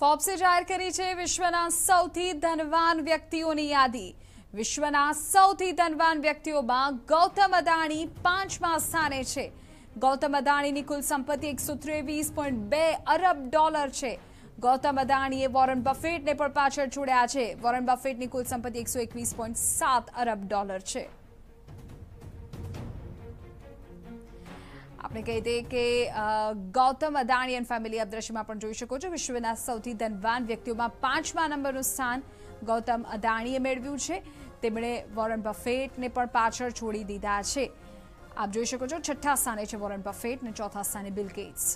ફોર્બ્સે જાહેર કરી છે વિશ્વના સૌથી ધનવાન વ્યક્તિઓની યાદી. વિશ્વના સૌથી ધનવાન વ્યક્તિઓમાં ગૌતમ અદાણી પાંચમા સ્થાને છે. ગૌતમ અદાણીની કુલ સંપત્તિ એકસો ત્રેવીસ પોઈન્ટ બે અરબ ડોલર છે. ગૌતમ અદાણીએ વોરન બફેટને પણ પાછળ છોડ્યા છે. વોરન બફેટની કુલ સંપત્તિ એકસો એકવીસ પોઈન્ટ સાત અરબ ડોલર છે. આપણે કહી દઈએ કે ગૌતમ અદાણી એન્ડ ફેમિલી આપ દ્રશ્યમાં પણ જોઈ શકો છો, વિશ્વના સૌથી ધનવાન વ્યક્તિઓમાં પાંચમા નંબરનું સ્થાન ગૌતમ અદાણીએ મેળવ્યું છે. તેમણે વોરન બફેટને પણ પાછળ છોડી દીધા છે. આપ જોઈ શકો છો, છઠ્ઠા સ્થાને છે વોરન બફેટ અને ચોથા સ્થાને બિલ ગેટ્સ.